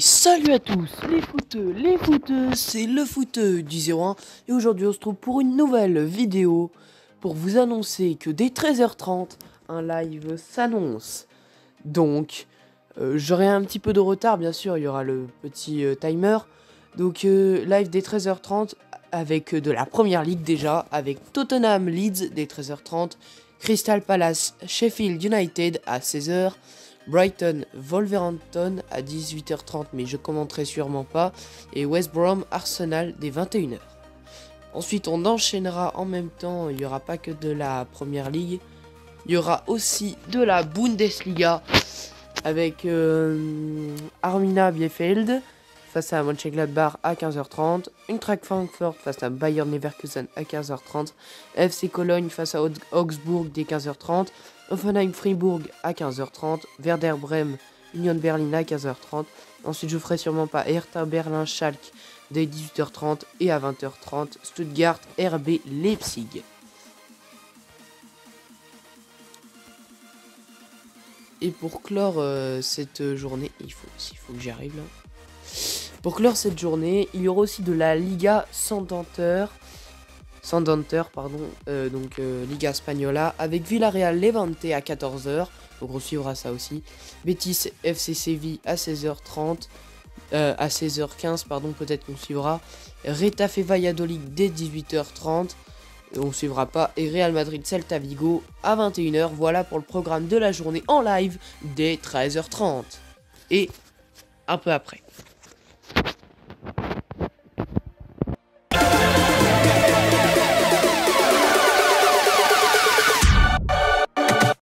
salut à tous les footeux, les footeux, c'est le footeux du 01 et aujourd'hui on se trouve pour une nouvelle vidéo pour vous annoncer que dès 13h30 un live s'annonce. Donc euh, j'aurai un petit peu de retard bien sûr, il y aura le petit euh, timer. Donc euh, live dès 13h30 avec de la première ligue déjà, avec Tottenham Leeds dès 13h30, Crystal Palace Sheffield United à 16h. Brighton Wolverhampton à 18h30 mais je commenterai sûrement pas. Et West Brom Arsenal dès 21h. Ensuite on enchaînera en même temps, il n'y aura pas que de la première ligue, il y aura aussi de la Bundesliga avec euh, Armina Bielefeld face à Mönchengladbach à 15h30, Eintracht Frankfurt face à Bayern Leverkusen à 15h30, FC Cologne face à Augsbourg dès 15h30, Offenheim Fribourg à 15h30, Werder Bremen Union Berlin à 15h30. Ensuite, je ferai sûrement pas Hertha Berlin Schalke dès 18h30 et à 20h30 Stuttgart RB Leipzig. Et pour clore euh, cette journée, il faut, il faut que j'arrive là. Pour clore cette journée, il y aura aussi de la Liga Santander Santander, pardon, euh, donc euh, Liga Spagnola, avec Villarreal Levante à 14h, donc on suivra ça aussi. Betis FC Séville à 16h30, euh, à 16h15, pardon, peut-être qu'on suivra. Retafe Valladolid dès 18h30, on suivra pas. Et Real Madrid Celta Vigo à 21h, voilà pour le programme de la journée en live dès 13h30. Et un peu après.